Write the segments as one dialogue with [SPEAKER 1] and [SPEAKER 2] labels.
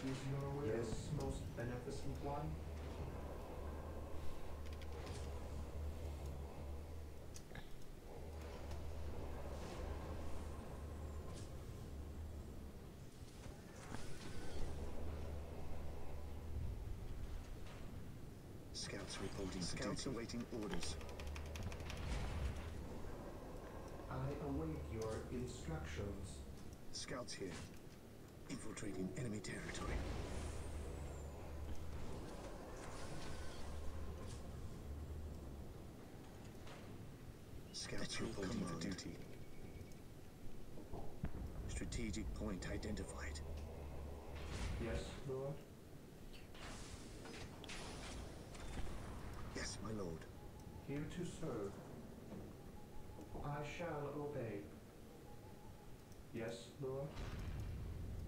[SPEAKER 1] What is your will? Yes, most beneficent one.
[SPEAKER 2] Scouts reporting Scouts awaiting orders.
[SPEAKER 1] I await your instructions.
[SPEAKER 2] Scouts here. Infiltrating enemy territory. Scouts reporting for duty. Strategic point identified.
[SPEAKER 1] Yes, Lord?
[SPEAKER 2] Yes, my lord.
[SPEAKER 1] Here to serve. I shall obey. Yes, Lord?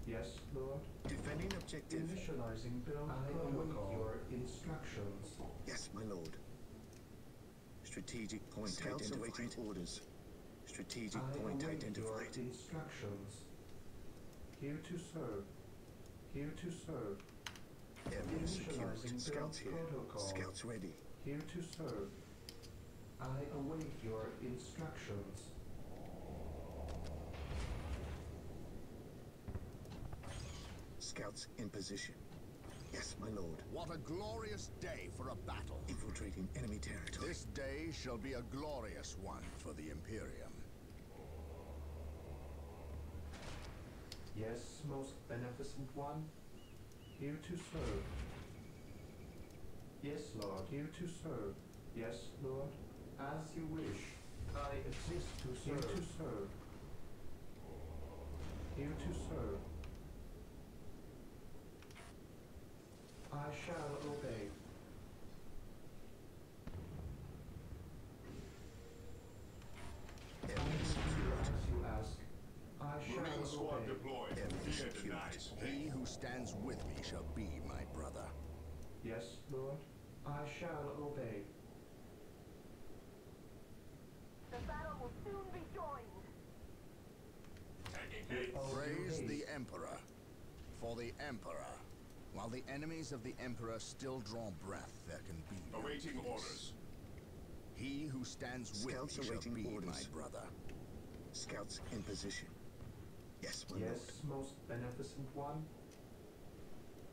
[SPEAKER 1] Yes, Lord?
[SPEAKER 2] Defending objective.
[SPEAKER 1] Initializing build I your instructions.
[SPEAKER 2] Yes, my lord. Strategic point Scouts identified. awaiting orders. Strategic
[SPEAKER 1] I
[SPEAKER 2] point
[SPEAKER 1] await
[SPEAKER 2] identified.
[SPEAKER 1] Your instructions. Here to serve. Here to serve.
[SPEAKER 2] Area secured. Scouts here.
[SPEAKER 1] Protocol.
[SPEAKER 2] Scouts ready.
[SPEAKER 1] Here to serve. I await your instructions.
[SPEAKER 2] Scouts in position. Yes, my lord.
[SPEAKER 3] What a glorious day for a battle.
[SPEAKER 2] Infiltrating enemy territory.
[SPEAKER 3] This day shall be a glorious one for the Imperium.
[SPEAKER 1] Yes, most beneficent one. Here to serve. Yes, Lord. Here to serve. Yes, Lord. As you wish. I exist to serve. Here to serve. Here to serve. I shall obey.
[SPEAKER 2] Area secured.
[SPEAKER 1] As you. I shall
[SPEAKER 4] Marine squad
[SPEAKER 1] obey.
[SPEAKER 4] deployed.
[SPEAKER 2] Area secured.
[SPEAKER 3] He who stands with me shall be my brother.
[SPEAKER 1] Yes, Lord. I shall obey.
[SPEAKER 5] The battle will soon be joined.
[SPEAKER 4] Taking hit.
[SPEAKER 3] Praise the. Emperor. For the Emperor. While the enemies of the Emperor still draw breath, there can be no
[SPEAKER 4] Awaiting
[SPEAKER 3] peace.
[SPEAKER 4] orders.
[SPEAKER 3] He who stands with
[SPEAKER 2] Scouts
[SPEAKER 3] me shall be
[SPEAKER 2] orders.
[SPEAKER 3] my brother.
[SPEAKER 2] Scouts in position. Yes, my
[SPEAKER 1] Yes, most beneficent one.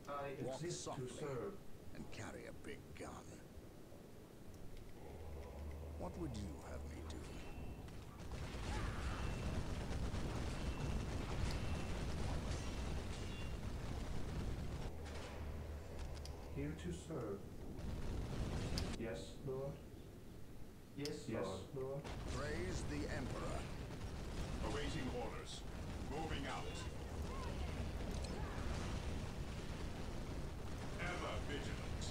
[SPEAKER 1] I
[SPEAKER 3] Walk
[SPEAKER 1] exist to serve.
[SPEAKER 3] and carry a big gun. What would you have me do?
[SPEAKER 1] Here to serve. Yes, Lord. Yes, yes, Lord.
[SPEAKER 3] Praise the Emperor.
[SPEAKER 4] Awaiting orders. Moving out. Ever vigilant.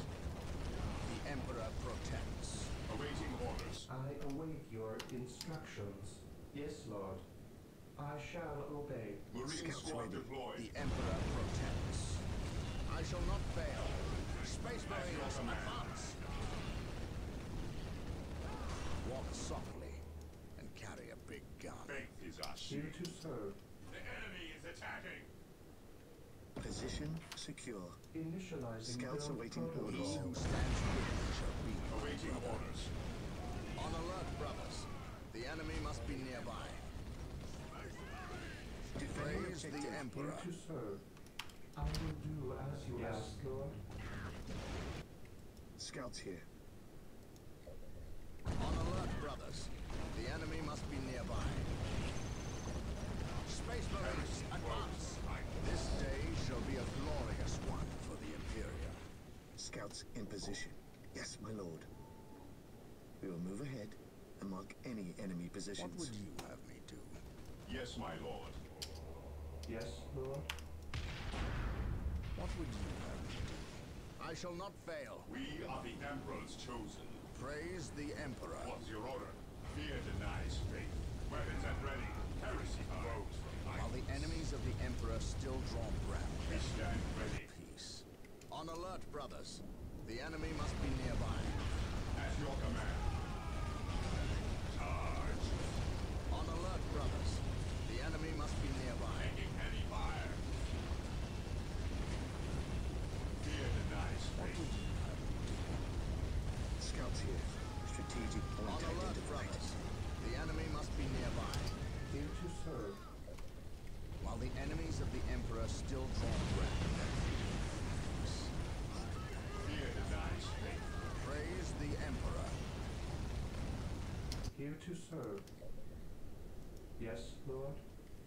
[SPEAKER 3] The Emperor protects.
[SPEAKER 4] Awaiting orders.
[SPEAKER 1] I await your instructions. Yes, Lord. I shall obey.
[SPEAKER 4] Marine
[SPEAKER 2] Scouts
[SPEAKER 4] squad
[SPEAKER 2] ready.
[SPEAKER 4] deployed.
[SPEAKER 3] The Emperor protects. I shall not fail. Space Marines, advance! Walk softly and carry a big gun.
[SPEAKER 4] Faith is our shield.
[SPEAKER 1] to serve.
[SPEAKER 4] The enemy is attacking.
[SPEAKER 2] Position secure.
[SPEAKER 1] Initializing
[SPEAKER 2] Scouts awaiting
[SPEAKER 1] protocol.
[SPEAKER 3] He who stands with shall be
[SPEAKER 4] Awaiting orders.
[SPEAKER 3] On alert, brothers. The enemy must be nearby.
[SPEAKER 2] Defending
[SPEAKER 3] Praise the Emperor.
[SPEAKER 1] to serve. I will do as you ask, Lord.
[SPEAKER 2] Scouts here.
[SPEAKER 3] On alert, brothers. The enemy must be nearby. Space Marines, advance! This day shall be a glorious one for the Imperium.
[SPEAKER 2] Scouts in position. Yes, my lord. We will move ahead and mark any enemy positions.
[SPEAKER 3] What would you have me do?
[SPEAKER 4] Yes, my lord.
[SPEAKER 1] Yes, Lord.
[SPEAKER 3] What would you have do? I shall not fail.
[SPEAKER 4] We are the Emperor's chosen.
[SPEAKER 3] Praise the Emperor.
[SPEAKER 4] What's your order? Fear denies faith. Weapons at ready. Heresy grows from
[SPEAKER 3] While the enemies of the Emperor still draw
[SPEAKER 4] We
[SPEAKER 3] breath,
[SPEAKER 4] stand ready.
[SPEAKER 3] peace. On alert, brothers. The enemy must be nearby.
[SPEAKER 4] At your command. Charge.
[SPEAKER 3] On alert, brothers. The enemy must be nearby.
[SPEAKER 4] Taking heavy fire.
[SPEAKER 1] To serve. Yes, Lord.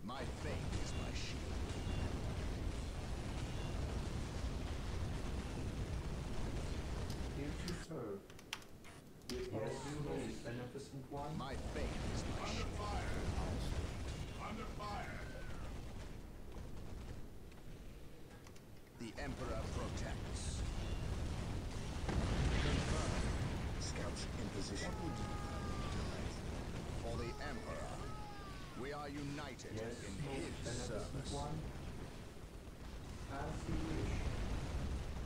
[SPEAKER 3] My faith is my shield.
[SPEAKER 1] Here to serve. With yes, most beneficent one.
[SPEAKER 3] My faith is my
[SPEAKER 4] Under
[SPEAKER 3] shield.
[SPEAKER 4] fire! Under fire!
[SPEAKER 3] The Emperor protects.
[SPEAKER 2] Scouts in position.
[SPEAKER 3] The Emperor, we are united
[SPEAKER 1] Yes,
[SPEAKER 3] in his service.
[SPEAKER 1] one. As you wish.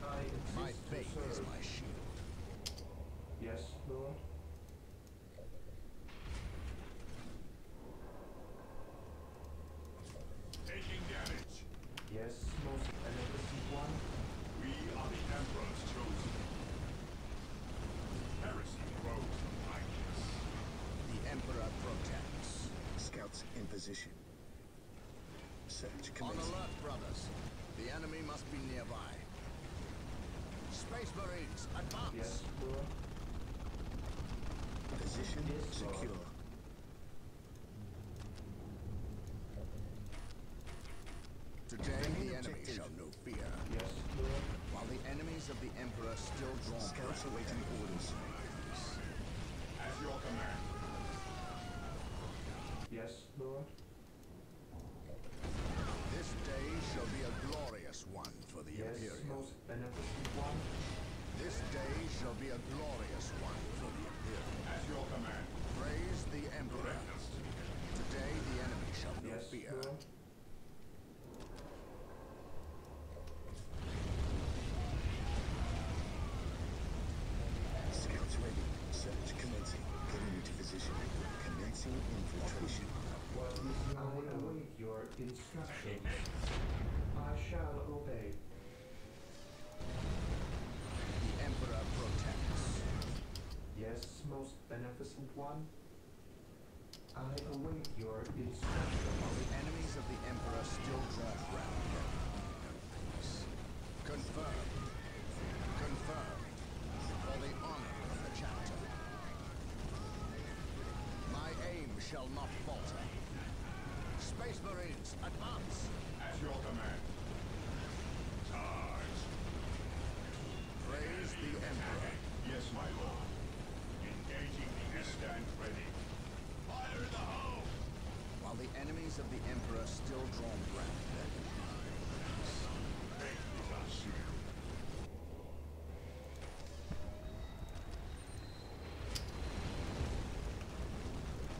[SPEAKER 1] I exist
[SPEAKER 3] My faith is my shield.
[SPEAKER 1] Yes, Lord.
[SPEAKER 4] Taking damage!
[SPEAKER 1] Yes, most beneficent one.
[SPEAKER 4] We are the Emperor's chosen. Heresy grows from kindness.
[SPEAKER 3] The Emperor protects.
[SPEAKER 2] Scouts in position. Search
[SPEAKER 3] On
[SPEAKER 2] commencing.
[SPEAKER 3] alert, brothers. The enemy must be nearby. Space Marines, advance!
[SPEAKER 1] Yes, Lord.
[SPEAKER 2] Position
[SPEAKER 1] Yes,
[SPEAKER 2] secure.
[SPEAKER 3] Today the enemy shall know fear,
[SPEAKER 1] Yes,
[SPEAKER 3] while the enemies of the Emperor still draw
[SPEAKER 2] Scouts awaiting orders.
[SPEAKER 4] As your command.
[SPEAKER 1] Yes, Lord.
[SPEAKER 3] This day shall be a glorious one for the
[SPEAKER 1] Yes,
[SPEAKER 3] Imperium.
[SPEAKER 1] most beneficent one.
[SPEAKER 3] This day shall be a glorious one for the Imperium.
[SPEAKER 4] As your command.
[SPEAKER 3] Praise the Emperor. Today the enemy shall know
[SPEAKER 1] Yes,
[SPEAKER 3] fear.
[SPEAKER 1] Lord.
[SPEAKER 2] Scouts ready. Search commencing. Getting into position. Commencing infiltration.
[SPEAKER 1] What is your I await your instructions. I shall obey. Yes, most beneficent one. I await your instructions.
[SPEAKER 3] While the enemies of the Emperor still draw breath. Confirmed. Confirmed. For the honor of the chapter. My aim shall not falter. Space Marines, advance!
[SPEAKER 4] As your command. Charge!
[SPEAKER 3] Praise the Emperor.
[SPEAKER 4] Yes, my lord. Engaging stand ready. Fire in the hole!
[SPEAKER 3] While the enemies of the Emperor still draw breath, their
[SPEAKER 4] Faith is our shield.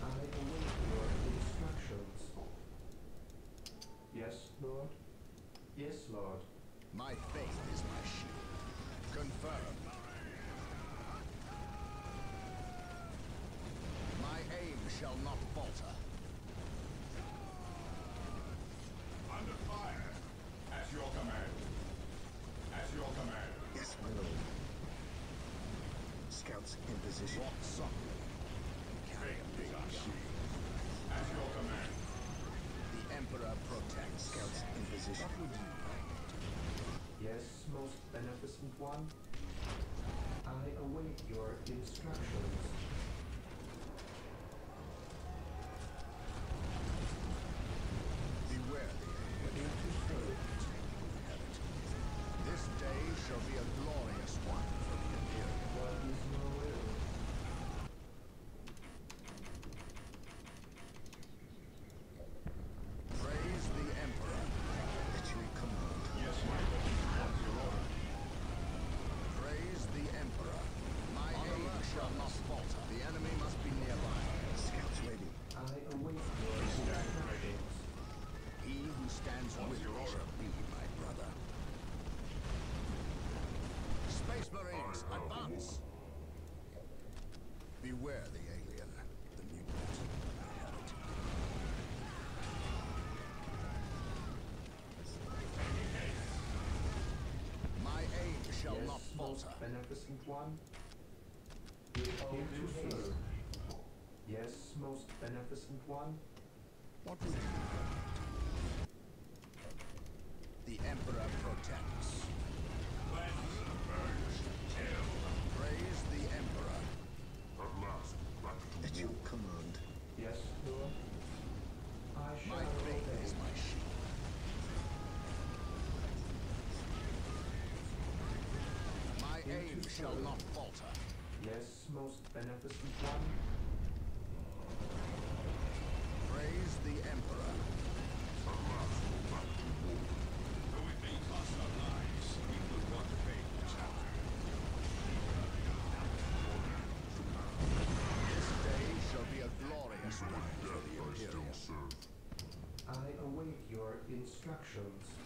[SPEAKER 1] I await your instructions. Yes, Lord. Yes, Lord.
[SPEAKER 3] My faith is my shield. Confirmed. My aim shall not falter.
[SPEAKER 4] Under fire. As your command. As your command.
[SPEAKER 2] Yes, my lord. Scouts in position.
[SPEAKER 3] Walk softly. Carry a big
[SPEAKER 4] is our shield. As your command.
[SPEAKER 3] The Emperor protects.
[SPEAKER 2] Scouts in position.
[SPEAKER 1] Yes, most beneficent one. I await your instructions.
[SPEAKER 3] Beware the
[SPEAKER 1] Here to serve.
[SPEAKER 3] This day shall be a glorious one for the Imperium.
[SPEAKER 1] What is your will?
[SPEAKER 3] Praise the Emperor.
[SPEAKER 2] At your command.
[SPEAKER 4] Yes, my lord. What's your order?
[SPEAKER 3] Praise the Emperor. My aim shall not falter. The enemy must be nearby.
[SPEAKER 2] Scouts ready.
[SPEAKER 1] I await your instructions.
[SPEAKER 3] He who stands with
[SPEAKER 4] your
[SPEAKER 3] me
[SPEAKER 4] order?
[SPEAKER 3] shall be my brother. Space Marines, Advance! Beware the alien, the mutant. My aim shall
[SPEAKER 1] yes,
[SPEAKER 3] not
[SPEAKER 1] most
[SPEAKER 3] falter.
[SPEAKER 1] beneficent one. Here to serve. Yes, most beneficent one.
[SPEAKER 3] What would you have? The Emperor protects.
[SPEAKER 4] Cleanse, purge, kill.
[SPEAKER 3] Praise the Emperor.
[SPEAKER 4] At last, back to
[SPEAKER 2] At your command.
[SPEAKER 3] Shall not falter.
[SPEAKER 1] Yes, most beneficent one.
[SPEAKER 3] Praise the Emperor.
[SPEAKER 4] Though it may cost our lives, we will not pay the chapter.
[SPEAKER 3] This day shall be a glorious one for the Imperium.
[SPEAKER 1] I await your instructions.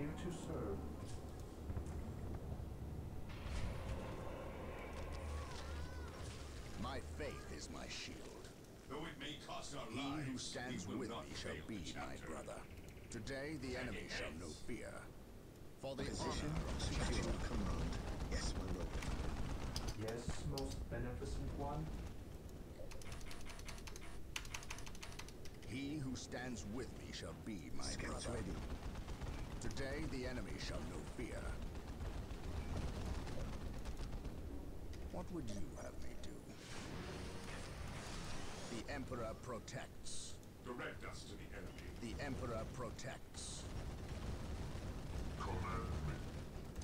[SPEAKER 1] Here to serve.
[SPEAKER 3] My faith is my shield.
[SPEAKER 4] Though it may cost our
[SPEAKER 3] He
[SPEAKER 4] lives,
[SPEAKER 3] who stands
[SPEAKER 4] we will
[SPEAKER 3] with
[SPEAKER 4] not
[SPEAKER 3] me shall be my brother. Today the enemy shall know fear. For the
[SPEAKER 2] Position
[SPEAKER 3] honor of
[SPEAKER 2] secure. Command. Yes, my lord.
[SPEAKER 1] Yes, most beneficent one.
[SPEAKER 3] He who stands with me shall be my
[SPEAKER 2] Scouts
[SPEAKER 3] brother.
[SPEAKER 2] ready.
[SPEAKER 3] Today the enemy shall know fear. What would you have me do? The Emperor protects.
[SPEAKER 4] Direct us to the enemy.
[SPEAKER 3] The Emperor protects.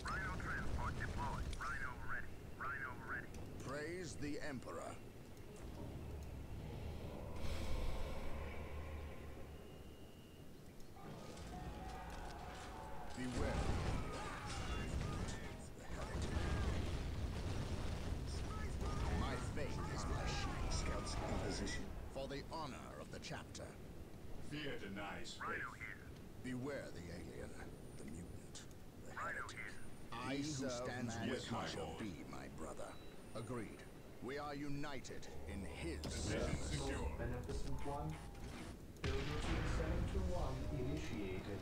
[SPEAKER 6] Rhino transport deployed. Rhino ready. Rhino ready.
[SPEAKER 3] Praise the Emperor.
[SPEAKER 4] Fear.
[SPEAKER 6] Rhino here.
[SPEAKER 3] Beware the alien, the mutant, the
[SPEAKER 6] Rhino
[SPEAKER 3] heretic.
[SPEAKER 6] here.
[SPEAKER 3] I who stands
[SPEAKER 4] man
[SPEAKER 3] with
[SPEAKER 4] is
[SPEAKER 3] you
[SPEAKER 4] my
[SPEAKER 3] shall be my brother. Agreed. We are united in his
[SPEAKER 4] Position
[SPEAKER 3] service.
[SPEAKER 4] secure.
[SPEAKER 1] Beneficent one. Build routine 721 initiated.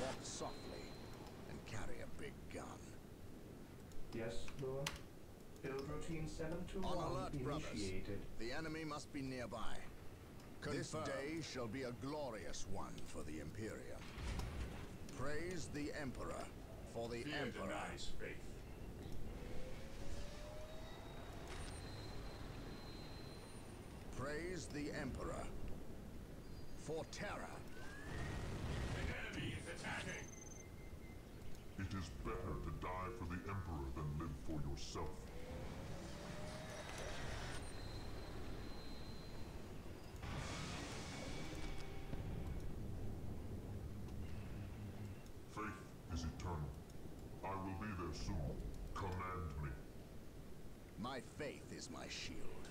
[SPEAKER 3] Walk softly and carry a big gun.
[SPEAKER 1] Yes, Lord. Build routine
[SPEAKER 3] On alert,
[SPEAKER 1] 721
[SPEAKER 3] brothers. The enemy must be nearby. This day shall be a glorious one for the Imperium. Praise the Emperor, for the
[SPEAKER 4] Fear
[SPEAKER 3] Emperor.
[SPEAKER 4] denies faith.
[SPEAKER 3] Praise the Emperor, for terror.
[SPEAKER 4] The enemy is attacking.
[SPEAKER 7] It is better to die for the Emperor than live for yourself. Faith is eternal. I will be there soon. Command me.
[SPEAKER 3] My faith is my shield.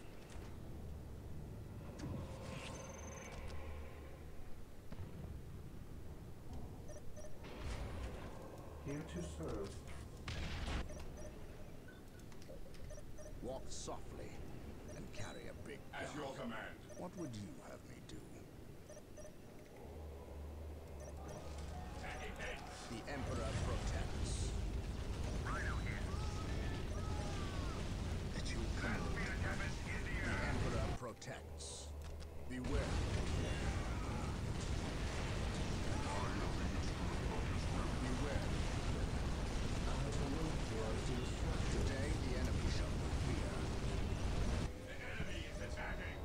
[SPEAKER 1] Here to serve.
[SPEAKER 3] Walk softly and carry a big gun.
[SPEAKER 4] At your command.
[SPEAKER 3] What would you have me do?
[SPEAKER 4] Attacking heads.
[SPEAKER 3] The Emperor protects.
[SPEAKER 6] Rhino here.
[SPEAKER 2] At your command.
[SPEAKER 6] Spear damage in the
[SPEAKER 3] The
[SPEAKER 6] air.
[SPEAKER 3] Emperor protects. Beware. Beware.
[SPEAKER 1] I await your instructions.
[SPEAKER 3] Today the enemy shall know fear.
[SPEAKER 4] The enemy is attacking.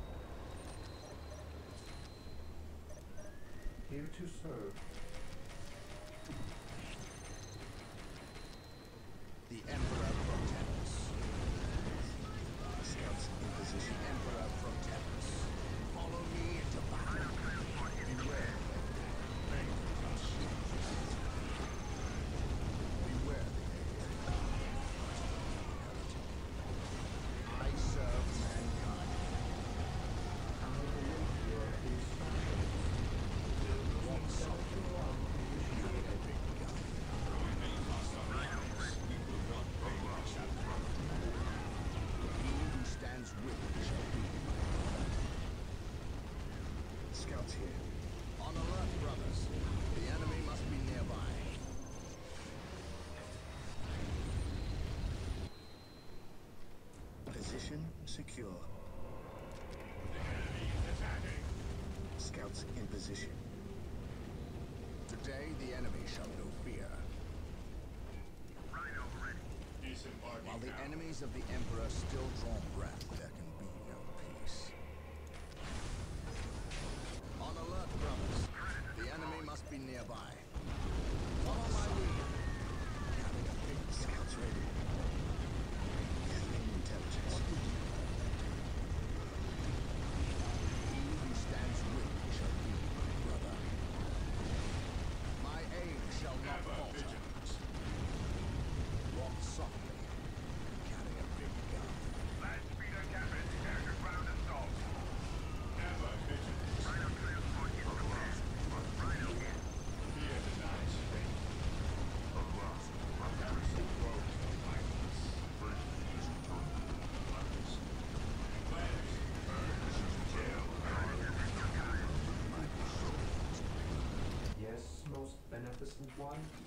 [SPEAKER 1] Here to serve.
[SPEAKER 2] Scouts here.
[SPEAKER 3] On alert, brothers. The enemy must be nearby.
[SPEAKER 2] Position secure.
[SPEAKER 4] The enemy is attacking.
[SPEAKER 2] Scouts in position.
[SPEAKER 3] Today the enemy shall know fear.
[SPEAKER 4] Rhino disembarking
[SPEAKER 3] While the
[SPEAKER 4] now.
[SPEAKER 3] enemies of the Emperor still draw breath, there can be no peace. On alert, brothers. The enemy must be nearby. Follow my lead. Carry a big
[SPEAKER 2] Scouts ready. Gathering intelligence.
[SPEAKER 3] He who stands with me shall be my brother. My aim shall not
[SPEAKER 4] Ever
[SPEAKER 3] falter.
[SPEAKER 4] vigilant.
[SPEAKER 3] Walk softly. Carry a big gun.
[SPEAKER 8] Land speeder captain, air to ground assault.
[SPEAKER 4] Ever vigilant.
[SPEAKER 8] Rhino transport in command. Rhino in.
[SPEAKER 4] Fear denies faith. Heresy grows from likeness.
[SPEAKER 7] Yes, most beneficent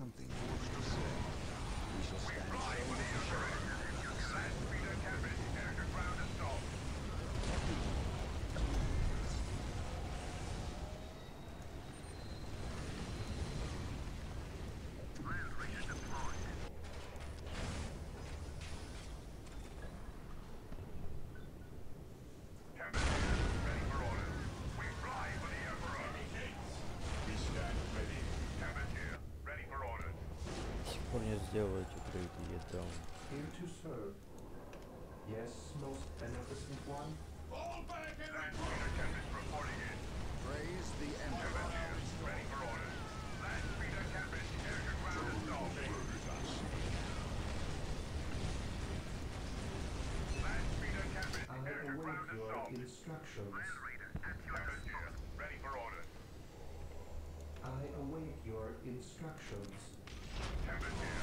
[SPEAKER 3] something you wish to say, we shall stand shoulder to shoulder
[SPEAKER 9] Сегодня сделать укрытие дом.
[SPEAKER 1] Here to serve. Yes, most beneficent one.
[SPEAKER 4] Fall back and
[SPEAKER 3] Praise the Emperor.
[SPEAKER 1] I await your instructions. I await your instructions.
[SPEAKER 3] My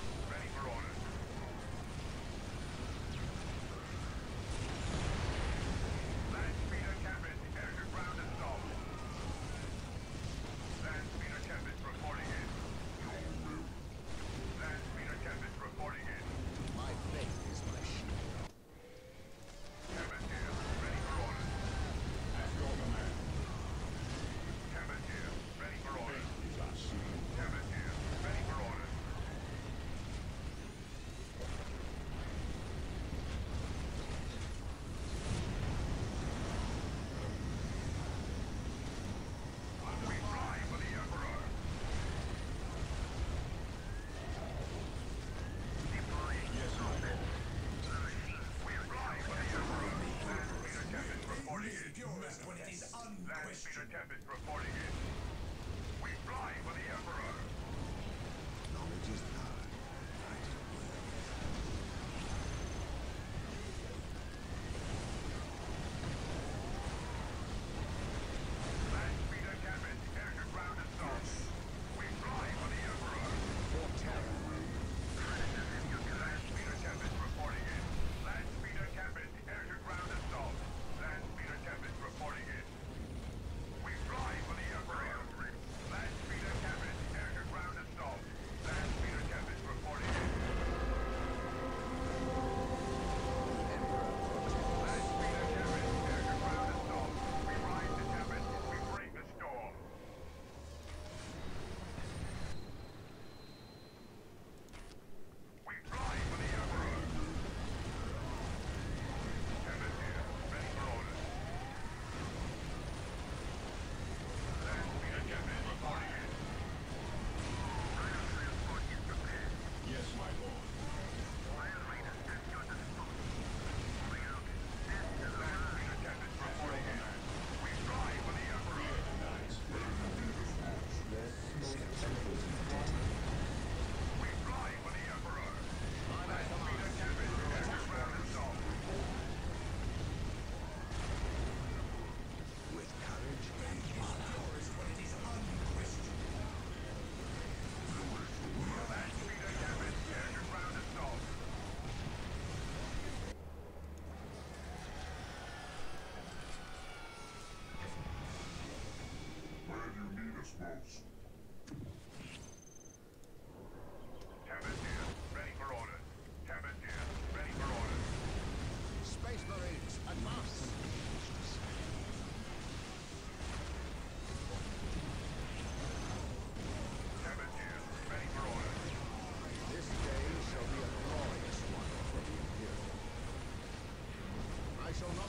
[SPEAKER 7] Do you need us most?
[SPEAKER 3] Space Marines, advance! This day shall be a glorious one for the Imperium. I shall not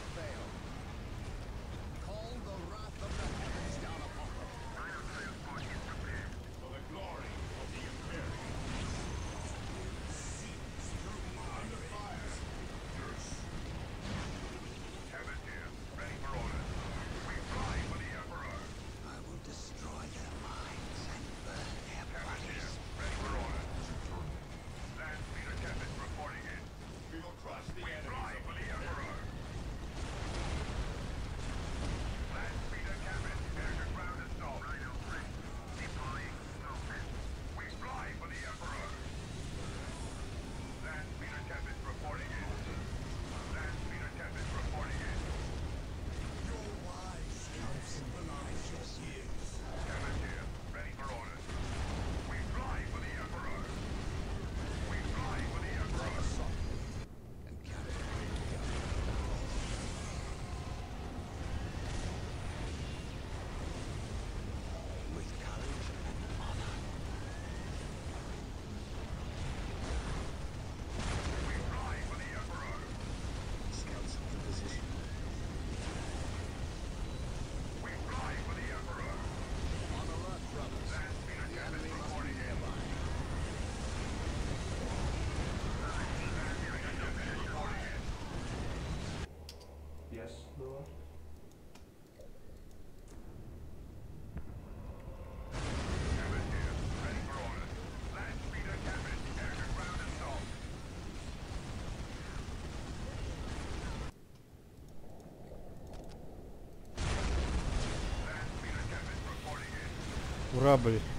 [SPEAKER 9] Ура, блядь.